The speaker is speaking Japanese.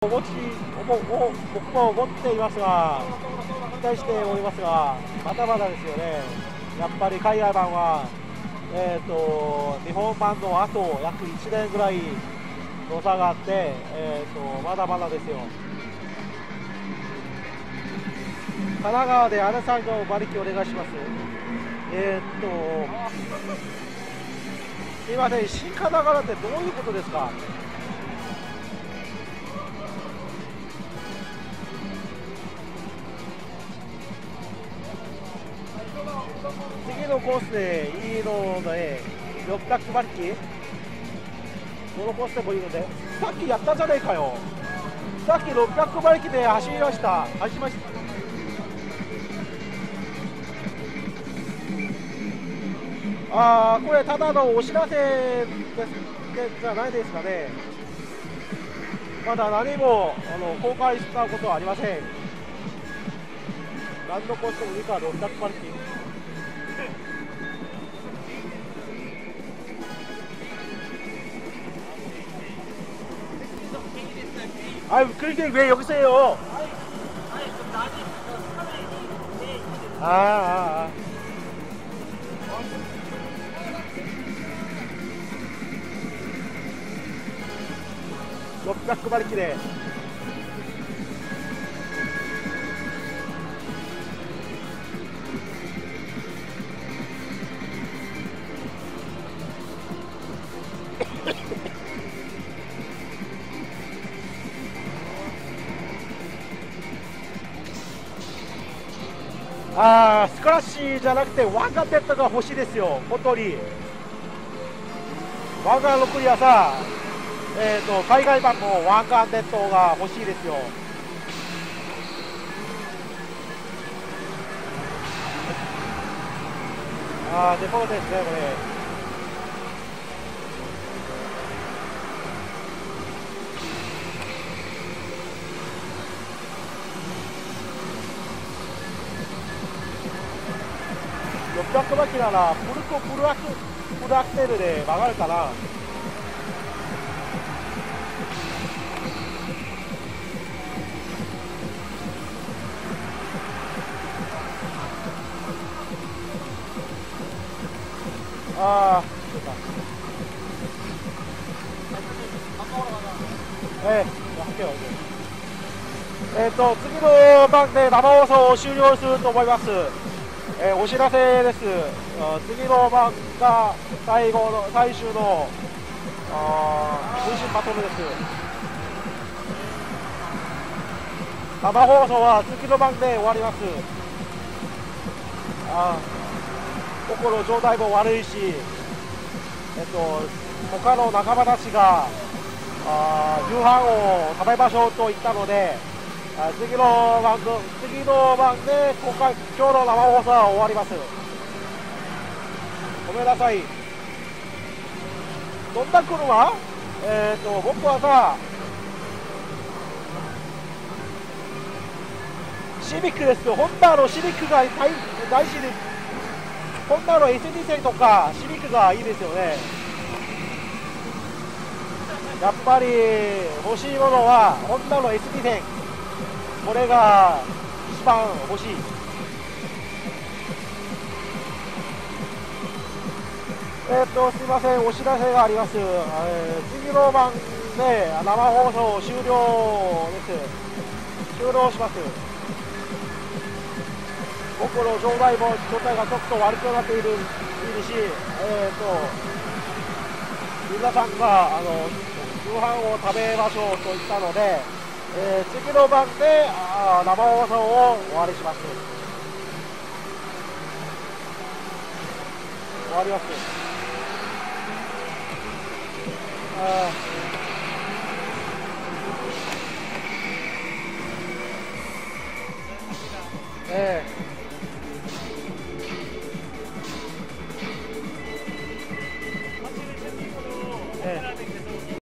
お持ちおもお僕も思っていますが期待しておりますがまだまだですよねやっぱり海外版はえーと、日本版の後約1年ぐらいの差があって、えーと、まだまだですよ神奈川でアレサンド馬力お願いしますえー、とすいません新神奈川ってどういうことですか次のコースでいいので600馬力。このコースでもいいのでさっきやったじゃねえかよ。さっき600馬力で走りました。走りました。ああこれただのお知らせですじゃないですかね。まだ何もあの公開したことはありません。何のコーストもいいか600馬力。 아유 그러게 왜 여기서 해요? 아, 아, 아. 높다 그발키네 あスクラッシーじゃなくてワンガンデッドが欲しいですよ。小鳥。ワンガン6リアさえーと、海外版のワンガンデッドが欲しいですよ。ああデフォルですねこれ。600馬力ならフルコフルアクフルアクセルで曲がるかな。ああえええー、と次の番で生放送を終了すると思います。えー、お知らせです。次の番が最後の最終の通信まとめです。生放送は次の番で終わります。あ心状態も悪いしえっと他の仲間たちがあ夕飯を食べましょうと言ったので次の番組次の番で今回今日の生放送は終わります。ごめんなさい。どんな車えっ、ー、と僕はさシビックですホンダのシビックが大大事ですホンダの SD 線とかシビックがいいですよね。やっぱり欲しいものはホンダの SD 線これが一番欲しい。えっ、とすみませんお知らせがあります、えー、次の番で生放送終了です。終了します。僕の状態も状態がちょっと悪くなっているいるしえっ、と皆さんがあの夕飯を食べましょうと言ったのでえー、次の番であ生放送を終わりします。終わります。あええー。